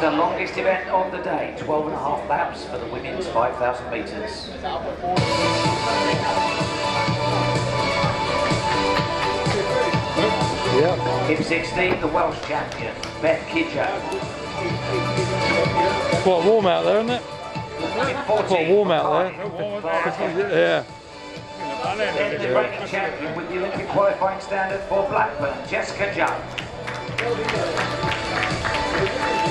the longest event of the day, 12 and a half laps for the women's 5,000 metres. Yeah. Hip 16, the Welsh champion, Beth Kidger. Quite warm out there, isn't it? Hip 14, Quite warm out there. Yeah. Then the reigning champion with the Olympic qualifying standard for Blackburn, Jessica Judd.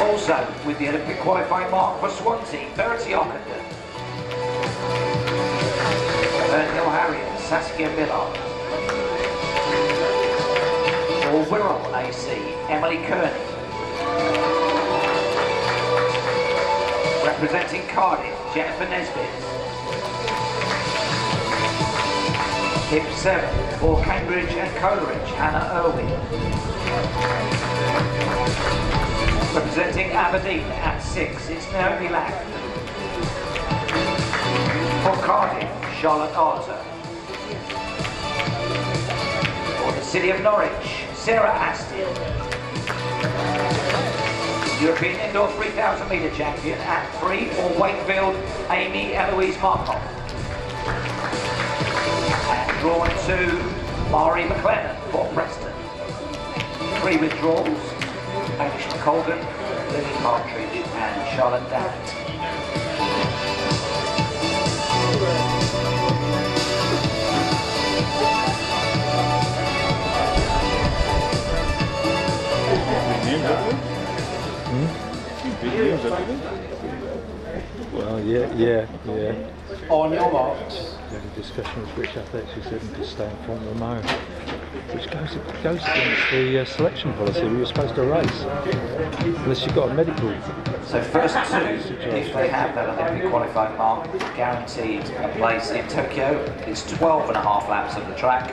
Also with the Olympic qualifying mark for Swansea, Verity Ockenden. Herne Hill Harriers, Saskia Millard. For Wirral AC, Emily Kearney. Representing Cardiff, Jennifer Nesbitt. Hip 7 for Cambridge and Coleridge, Hannah Irwin. Representing Aberdeen at 6, it's Naomi Lack. For Cardiff, Charlotte Arter. For the City of Norwich, Sarah Astin. European Indoor 3000 metre champion at 3 for Wakefield, Amy Eloise Markov. And drawn to Mari McLennan for Preston. Three withdrawals, Eilish McColgan, Lily Partridge and Charlotte Dannatt. Well, yeah, yeah, yeah. On your marks. We had a discussion with British Athletics who said could stay in front of the mower, which goes, goes against the uh, selection policy. We were supposed to race unless you've got a medical. So first two, if they have that Olympic qualifying mark, guaranteed a place in Tokyo. It's 12 and a half laps of the track.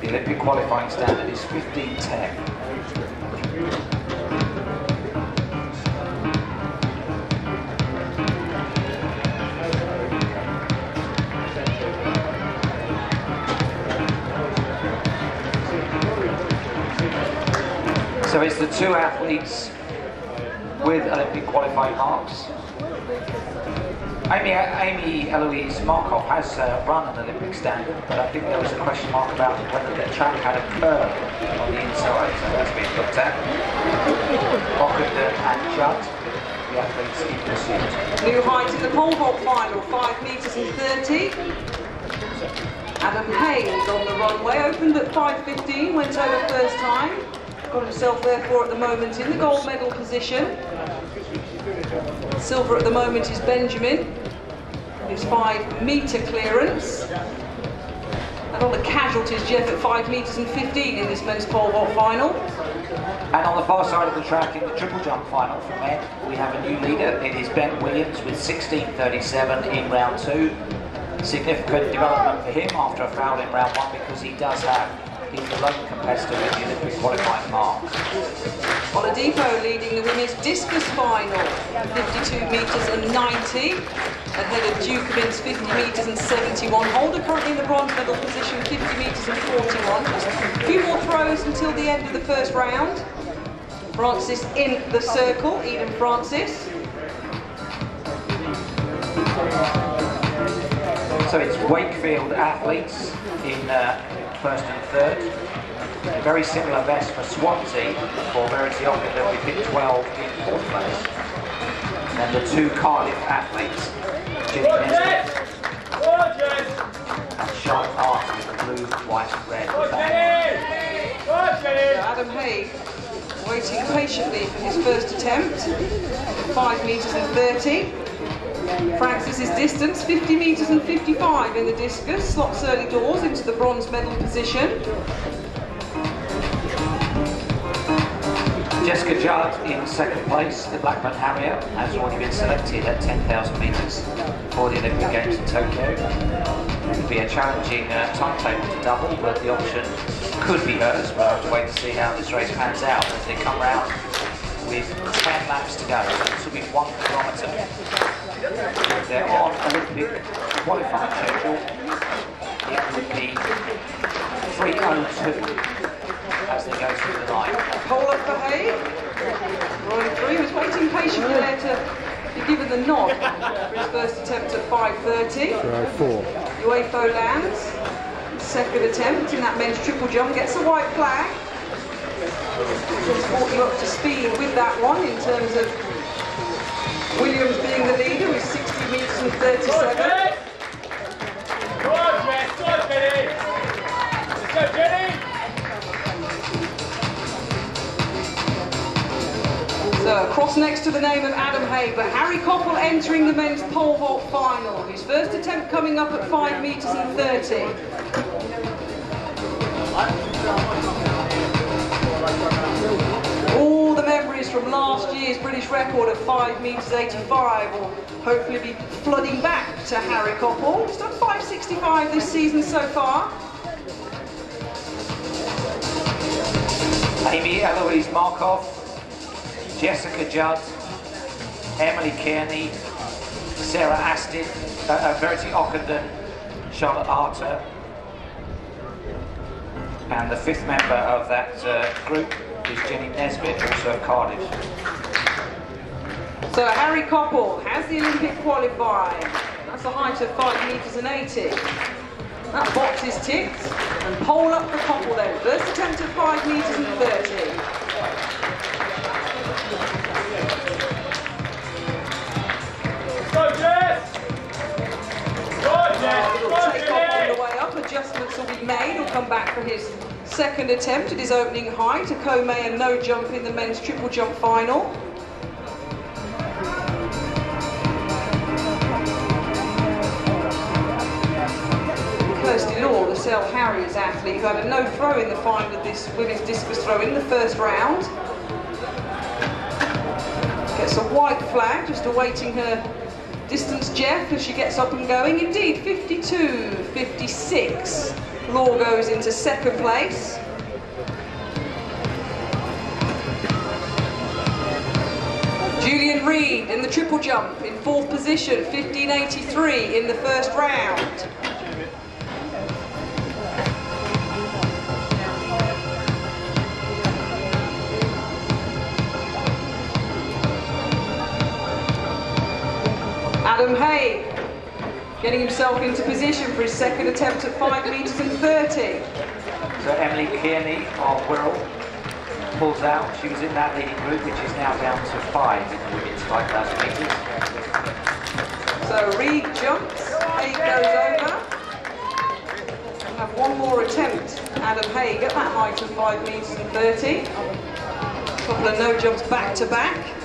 The Olympic qualifying standard is 15.10. So it's the two athletes with Olympic qualifying marks. Amy, Amy Eloise Markov has uh, run an Olympic standard, but I think there was a question mark about whether the track had a curve on the inside, so that's been looked at. Ockenden and Judd, the athletes in pursuit. New height in the pole vault final, 5 metres and 30. Adam Hague on the runway, opened at 5.15, went over first time. Got himself therefore at the moment in the gold medal position. Silver at the moment is Benjamin. His 5 metre clearance. And on the casualties, Jeff at 5 metres and 15 in this men's pole vault final. And on the far side of the track in the triple jump final for men, we have a new leader. It is Ben Williams with 16.37 in round two. Significant development for him after a foul in round one because he does have, the lone competitor with the Olympic qualifying marks. Oladipo leading the women's discus final, 52 metres and 90, ahead of Duke Dukovan's 50 metres and 71. Holder currently in the bronze medal position, 50 metres and 41. Just a few more throws until the end of the first round. Francis in the circle, Eden Francis. So it's Wakefield athletes in uh, first and third. A very similar best for Swansea for Verity Ockenden with hit 12 in fourth place. And the two Cardiff athletes, Jimmy Nesbitt and Charlotte Arter with blue, white and red. Adam Hague waiting patiently for his first attempt, 5 metres and 30. Francis's distance, 50 metres and 55 in the discus, slots early doors into the bronze medal position. Jessica Judd in second place, the Blackburn Harrier, has already been selected at 10,000 metres for the Olympic Games in Tokyo. It will be a challenging uh, timetable to double, but the option could be hers. We'll have to wait to see how this race pans out as they come round with 10 laps to go. So this will be one kilometre. They're on Olympic qualifying schedule. It would be 3.02 as they go through the line. Pole up for Hague. Rolling through, he was waiting patiently there to be given the nod for his first attempt at 5.30. For 04. Uwaifo lands. Second attempt in that men's triple jump gets a white flag. Just brought you up to speed with that one in terms of Williams being the leader with 60 metres and 37. Go on, Jess. Go on, Jenny. Let's go, Jenny. So across next to the name of Adam Haber, Harry Coppell entering the men's pole vault final. His first attempt coming up at 5 metres and 30. From last year's British record of 5 metres 85 will hopefully be flooding back to Harry Coppell. He's done 5.65 this season so far. Amy Eloise Markov, Jessica Judd, Emily Kearney, Sarah Astin, uh, uh, Verity Ockenden, Charlotte Arter, and the fifth member of that uh, group is Jenny Nesbitt, also Cardiff. So Harry Coppell has the Olympic qualifying. That's a height of 5 metres and 80. That box is ticked. And pole up for Coppell then. First attempt at 5 metres and 30. Second attempt at his opening height. A co-may and no jump in the men's triple jump final. Kirsty Law, the Sale Harriers athlete, who had a no throw in the final of this women's discus throw in the first round. Gets a white flag, just awaiting her distance Jeff as she gets up and going. Indeed, 52, 56. Law goes into second place. Julian Reid in the triple jump in fourth position, 1583 in the first round. Adam Hague getting himself into position for his second attempt at 5 metres and 30. So Emily Kearney of Wirral pulls out. She was in that leading group, which is now down to five in the women's 5,000 metres. So Reid jumps, Hague goes over. We'll have one more attempt. Adam Hague at that height of 5 metres and 30. couple of no jumps back to back.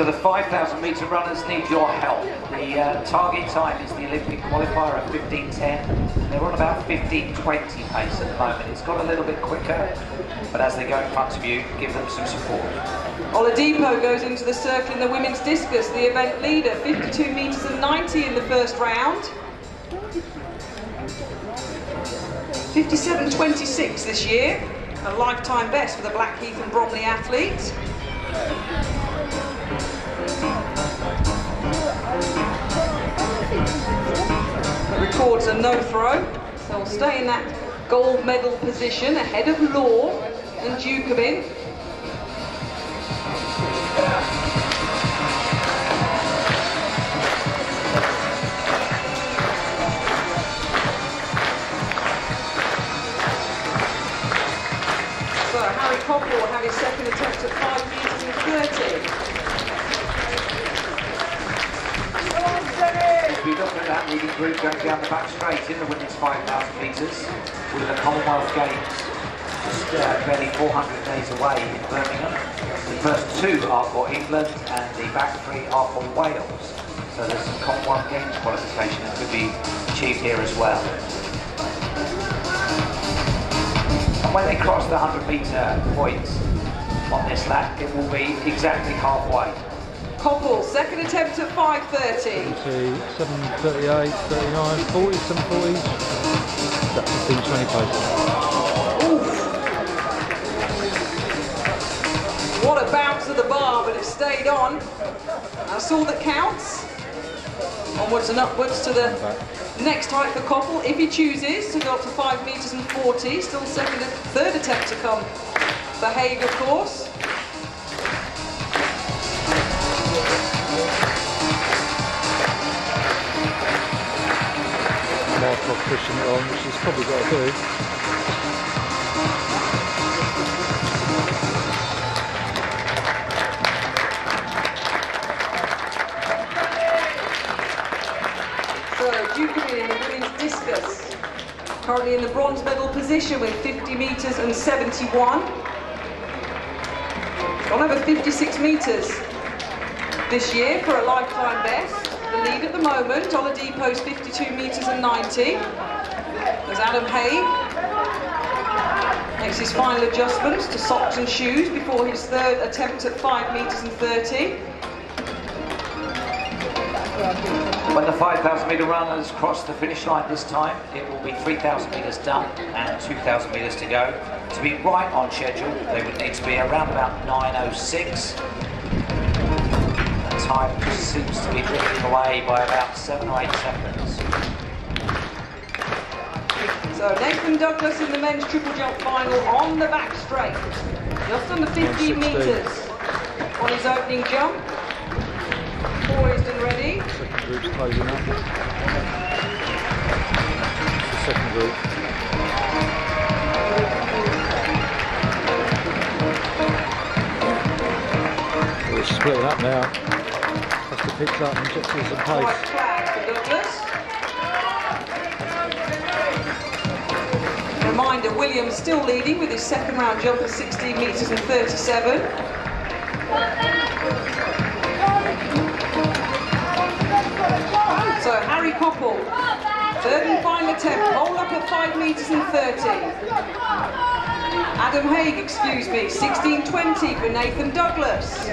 So the 5,000 metre runners need your help. The uh, target time is the Olympic qualifier at 15.10. They're on about 15.20 pace at the moment. It's got a little bit quicker, but as they go in front of you, give them some support. Oladipo goes into the circle in the women's discus, the event leader, 52 metres and 90 in the first round. 57.26 this year, a lifetime best for the Blackheath and Bromley athlete. Records a no throw, so will stay in that gold medal position ahead of Law and Duquemin. 5,000 metres with the Commonwealth Games just uh, barely 400 days away in Birmingham. The first two are for England and the back three are for Wales. So there's some Commonwealth Games qualification that could be achieved here as well. And when they cross the 100 metre point on this lap, it will be exactly halfway. Coppell, second attempt at 5.30. See, 7, 38, 39, 40, 7, 40. That's 15, 20 paces. What a bounce of the bar, but it stayed on. That's all that counts. Onwards and upwards to the next height for Coppell, if he chooses to go up to 5 metres and 40. Still second third attempt to come for Hague, of course. Markov pushing it on, which he's probably got to do. Women's discus. Currently in the bronze medal position with 50 metres and 71. Gone over 56 metres this year for a lifetime best. The lead at the moment, Oladipo's 52 metres and 90. There's Adam Hague. Makes his final adjustments to socks and shoes before his third attempt at 5 metres and 30. When the 5,000 metre runners cross the finish line this time, it will be 3,000 metres done and 2,000 metres to go. To be right on schedule, they would need to be around about 9.06. The time seems to be drifting away by about 7 or 8 seconds. So Nathan Douglas in the men's triple jump final on the back straight. Just under 15 metres on his opening jump. Poised and ready. Second group's closing up. The second group. Well, They're splitting up now. To up and get through some pace. Reminder, Williams still leading with his second round jump at 16 metres and 37. So Harry Coppell, third and final attempt, hold up at 5 metres and 30. Adam Hague, excuse me, 16.20 for Nathan Douglas.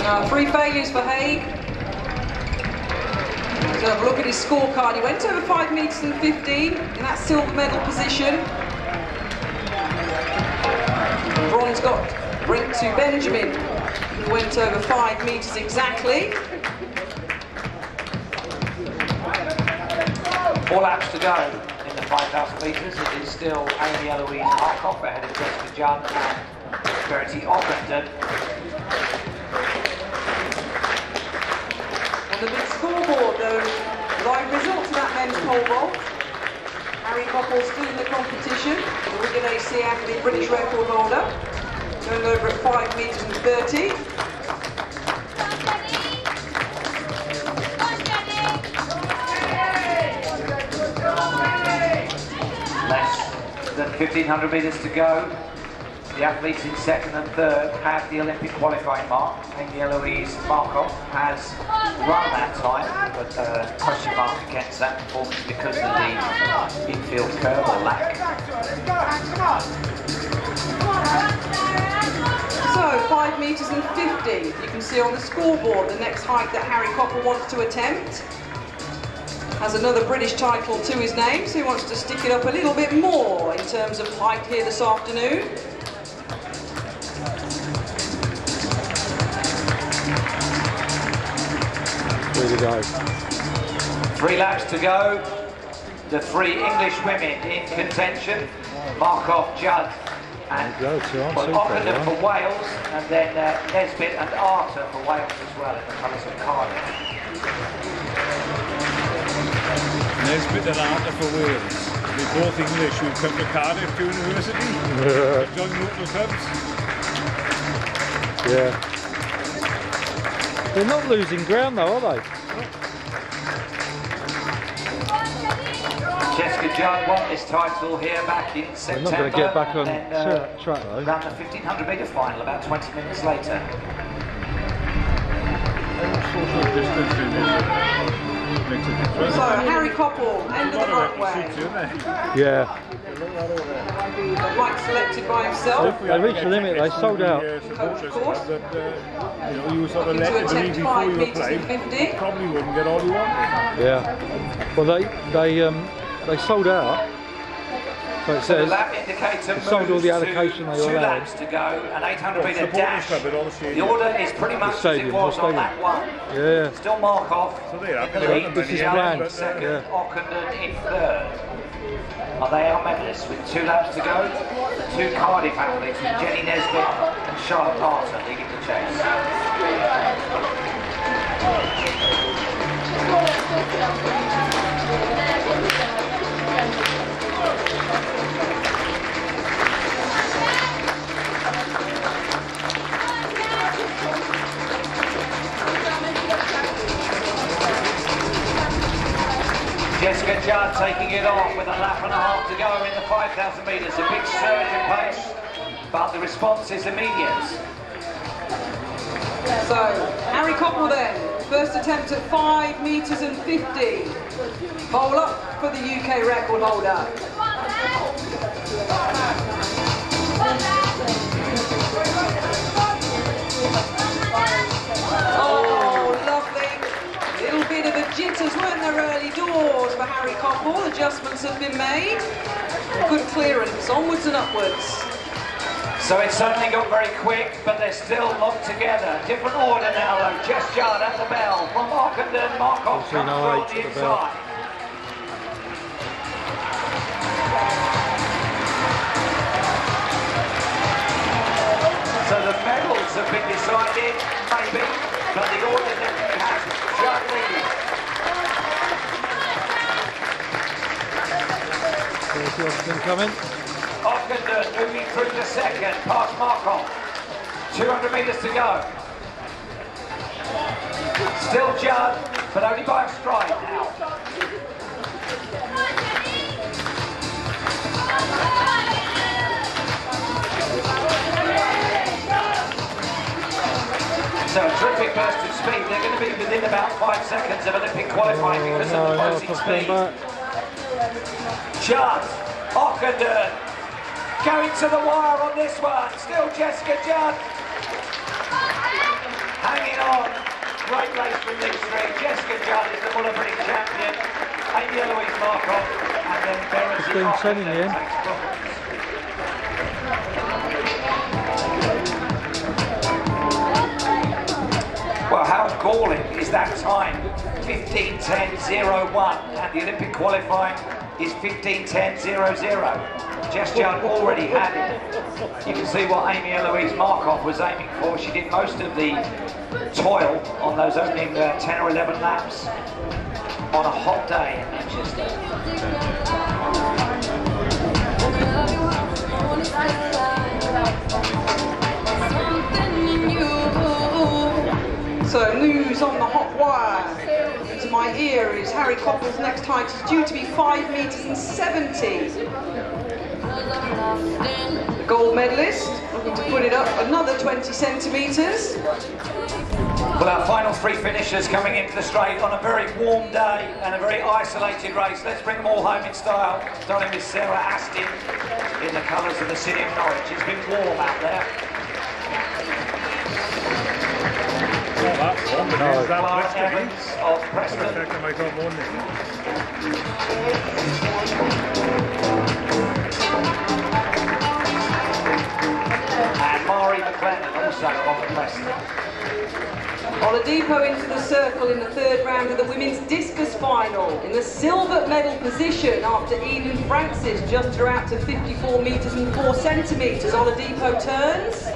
Uh, now, three failures for Hague. So have a look at his scorecard. He went over 5 metres and 15 in that silver medal position. Bronze got Brent to Benjamin, who went over 5 metres exactly. Four laps to go in the 5,000 metres. It is still Amy Eloise Markov ahead of Jessica Judd and Verity Ockenden. The big scoreboard, though, live results of that men's pole vault. Harry Coppell still in the competition, the Wigan AC athlete, British record holder, going over at 5 metres and 30. Less than 1,500 metres to go. The athletes in second and third have the Olympic qualifying mark. Amy Eloise Markov has run that time, but uh, question mark against that performance because of the infield curve or lack. So, 5 metres and 50. You can see on the scoreboard the next height that Harry Coppell wants to attempt. Has another British title to his name, so he wants to stick it up a little bit more in terms of height here this afternoon. To go. Three laps to go. The three English women in contention. Markov, Judd, and There go, well, Ockenden for for. Wales, and then uh, Nesbitt and Arter for Wales as well in the colours of Cardiff. Nesbitt and Arter for Wales. They're both English who've come to Cardiff to university. Join local clubs. Yeah. They're not losing ground though, are they? Jessica Judd won this title here back in September. They're not going to get back on then, uh, track though. ran the 1500 metre final about 20 minutes later. Social distance in it makes a difference. So, Harry Coppell, end of the runway. Suits. Yeah. Mike selected by himself. They reached the limit, they sold out. Of course. that, uh, you know, you sort of let to believe before you metres and applied. 50. you Probably wouldn't get all you wanted. Yeah. Well, they they um they sold out. So it So the says sold all the allocation they two allowed. laps to go, an 800 metre dash. the order is pretty much as it was on lap one. yeah. Still Markov So they are in the gonna lead, have This is second, yeah. Ockenden in third. Are they our medalists with two laps to go? The two Cardiff athletes with Jenny Nesbitt and Charlotte Arter leading the chase. Jessica taking it off with a lap and a half to go in the 5,000 metres. A big surge in pace, but the response is immediate. So, Harry Coppell then, first attempt at 5 metres and 50. Bowl up for the UK record holder. Bit of jitters, weren't there, early doors for Harry Coppell. Adjustments have been made. Good clearance, onwards and upwards. So it's suddenly got very quick, but they're still locked together. Different order now though. Jess Judd at the bell from Markenden. Markov Fourteen comes through on the at the bell. inside. So the medals have been decided, maybe, Austin coming. Ockenden moving through to second, past Markov. 200 metres to go. Still Judd, but only by a stride now. So a terrific burst of speed. They're going to be within about five seconds of Olympic qualifying Oh, because no, of the no, closing Copp's speed. Judd, Ockenden, going to the wire on this one. Still Jessica Judd. Hanging on. Great race from these three. Jessica Judd is the Muller British champion. Amy Eloise Markov. And then Verity 15-10 in the end. Well, how galling is that time? 15.10.01 at the Olympic qualifying is 15.10.00. Jess Judd already had it. You can see what Amy Eloise Markov was aiming for. She did most of the toil on those opening uh, 10 or 11 laps on a hot day in Manchester. Ear is Harry Coppell's next height is due to be 5 metres and 70. The gold medalist looking to put it up another 20 centimetres. Well, our final three finishers coming into the straight on a very warm day and a very isolated race. Let's bring them all home in style, starting with Sarah Astin in the colours of the city of Norwich. It's been warm out there. And Mari McLennan also of Preston. Oladipo into the circle in the third round of the women's discus final in the silver medal position after Eden Francis just her out to 54 metres and 4 centimetres. Oladipo turns.